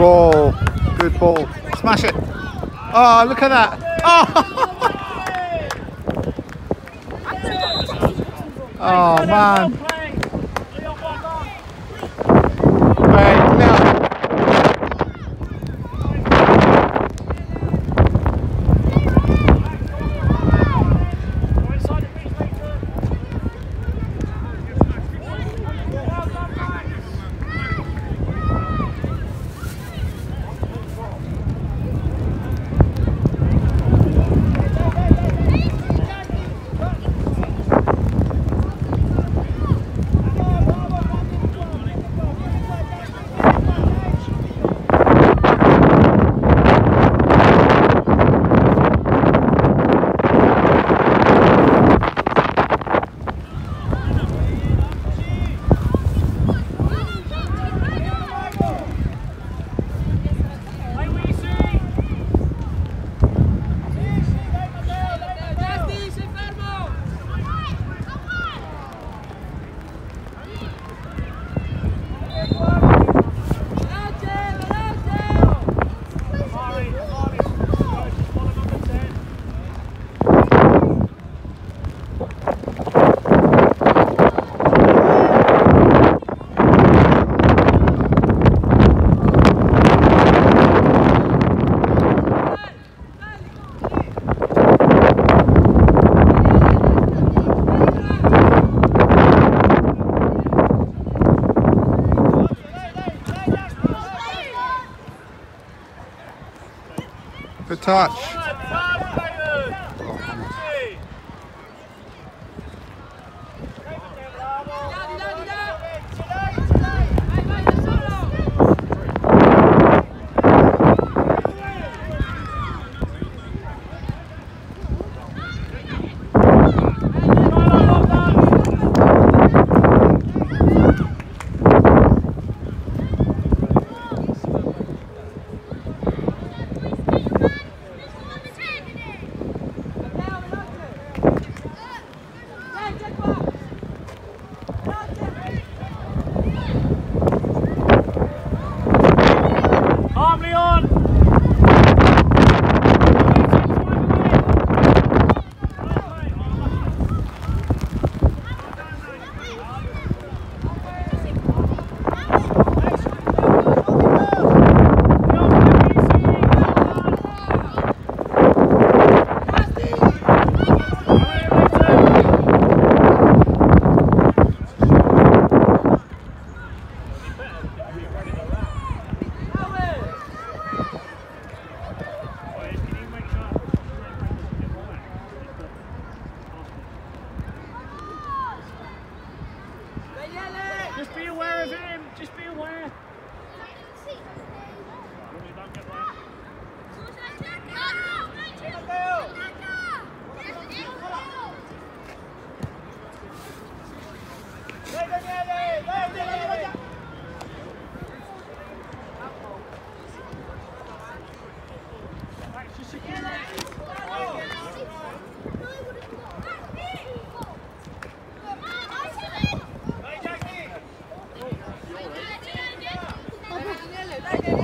ball. Good ball. Smash it. Oh, look at that. Oh, oh man. Touch. Hey,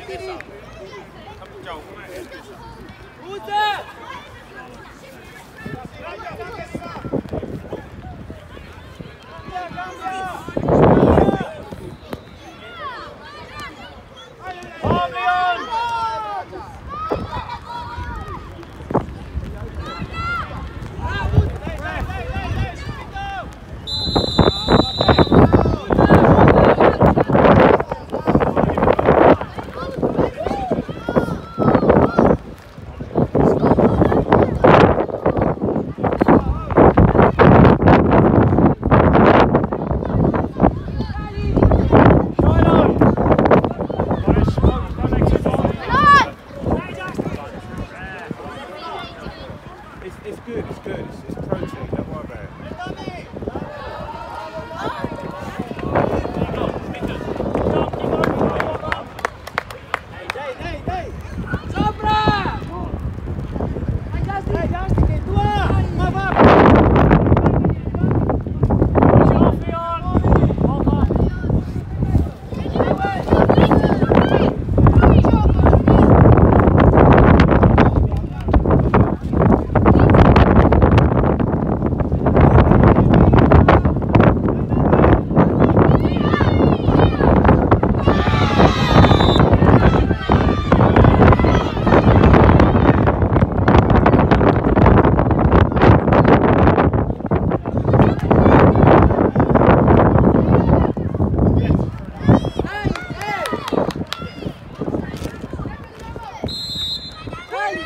Come,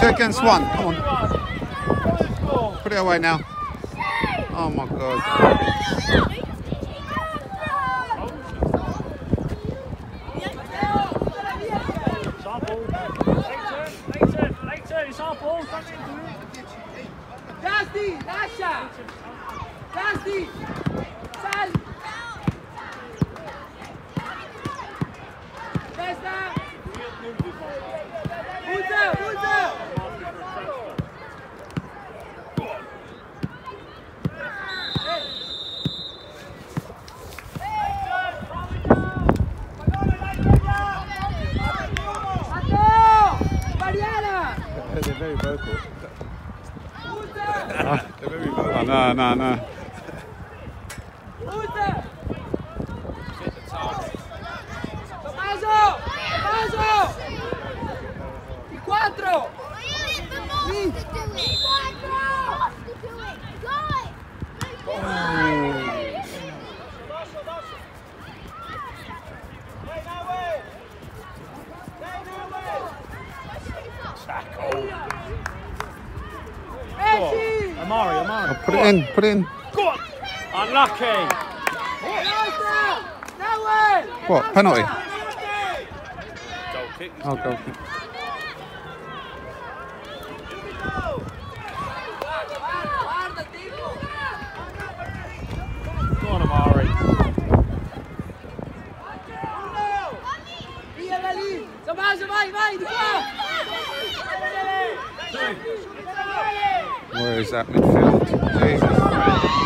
two against one. Come on. Put it away now. Oh my god. It's our ball. Very vocal. Butta! They're very Oh, vocal. no, no, no. Butta! Tommaso! Tommaso! Quattro! Esci! Amari, Amari. Put it in, put it in. Go on. Unlucky. Nostra! Nahuel! What, penalty? Goal kick. Oh, goal kick. Is that midfield? Jesus.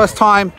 First time.